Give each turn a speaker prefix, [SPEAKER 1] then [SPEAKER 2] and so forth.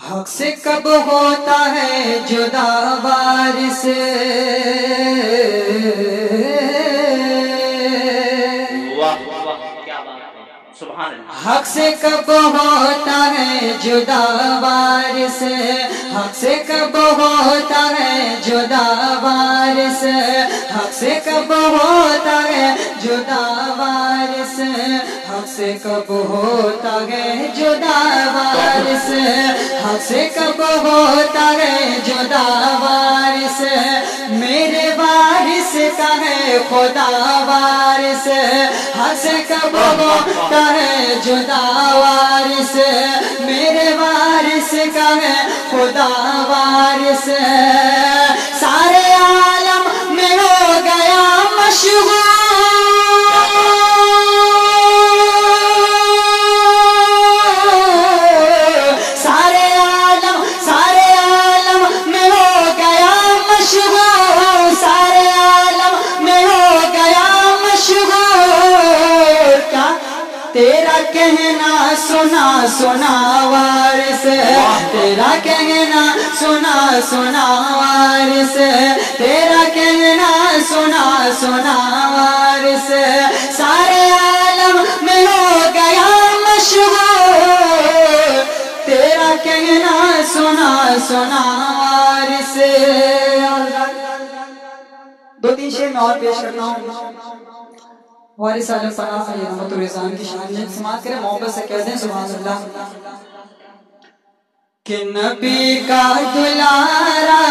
[SPEAKER 1] حق سے کب ہوتا ہے جدا وارث؟ حق سے کب ہوتا ہے جدا وارث؟ حق سے کب ہوتا ہے جدا وارث؟ حق سے کب ہوتا ہے جدا وارث؟ حق سے کب ہوتا ہے جدا وارث؟ ہوتا ہے جدا وارث، میرے وارث کا ہے خدا وارث۔ ہے سے کب ہوتا ہے جدا وارث، میرے وارث کا ہے خدا وارث۔ تیرا کہنا سنا سنا وارث تیرا کہنا سنا سنا وارث تیرا کہنا سنا سنا وارث سارے عالم میں ہو گیا مشغول تیرا کہنا سنا سنا وارث دو تین شعر میں اور پیش کرتا ہوں۔ وارث عالم فراز علی رحمت الرزان کی شان میں سماعت کریں، محبت سے کہہ دیں، سبحان اللہ۔ کہ نبی کا دلارا